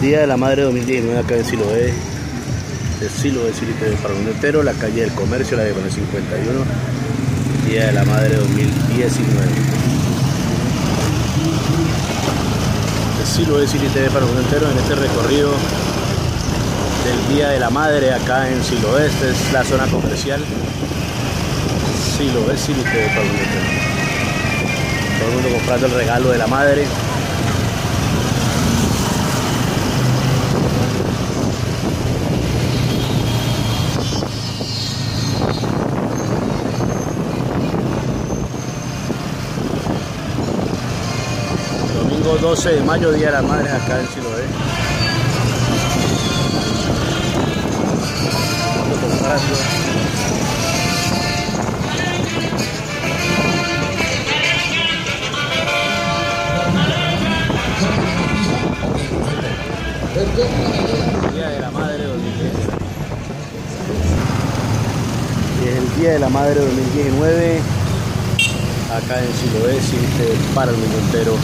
Día de la Madre 2019 acá en Siloé. El Siloé TV para un entero, la calle del comercio, la de 51. Día de la Madre 2019. El Siloé TV para un entero en este recorrido del Día de la Madre acá en Siloé. Esta es la zona comercial. Siloé TV para un entero. Todo el mundo comprando el regalo de la madre. 12 de mayo, Día de la Madre acá en Siloé. Día de la Madre 2019. Y es el Día de la Madre 2019 acá en Siloé, Cinte para el mundo entero.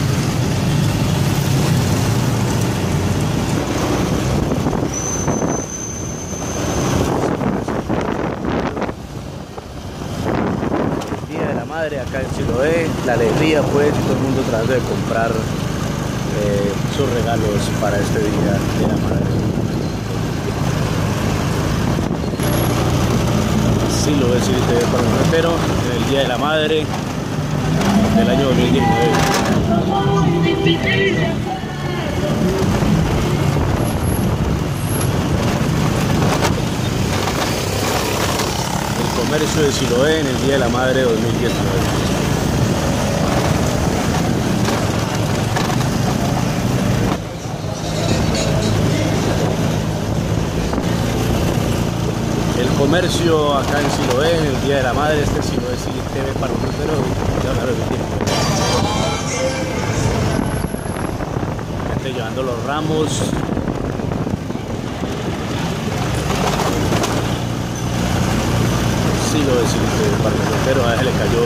El Día de la Madre acá en Siloé, la alegría pues, todo el mundo tratando de comprar eh, sus regalos para este Día de la Madre. Siloé, Cinte para el mundo entero, en el Día de la Madre del año 2019. El comercio de Siloé en el Día de la Madre 2019. El comercio acá en Siloé en el Día de la Madre, este Siloé City TV para un número hablar de tiempo. Gente llevando los ramos. Siloé City TV para un pero a él le cayó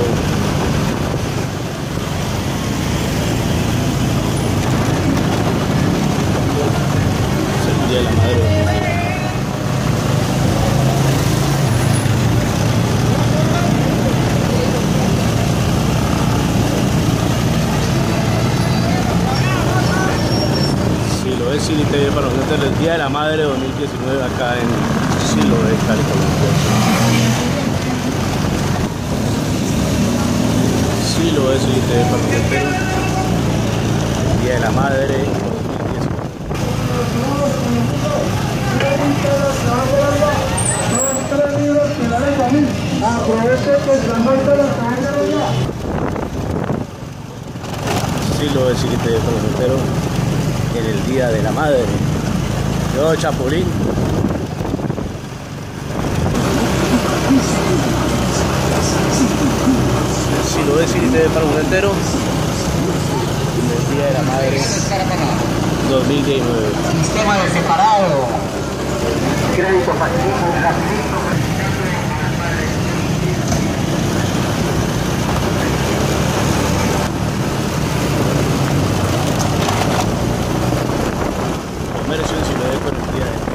el de la Madre 2019. Siloé City TV para el Día de la Madre 2019 acá en Siloé, Cali, Colombia. Siloé City TV para nosotros el Día de la Madre 2019. Aproveche que están muertos los pájaros ya. Siloé City TV para nosotros en el Día de la Madre. Yo, Chapulín. mandó decirte para un entero. El día de la madre. 2019. Sistema de separado. Crédito pasivo, mereció en Ciudad de Cuarentena.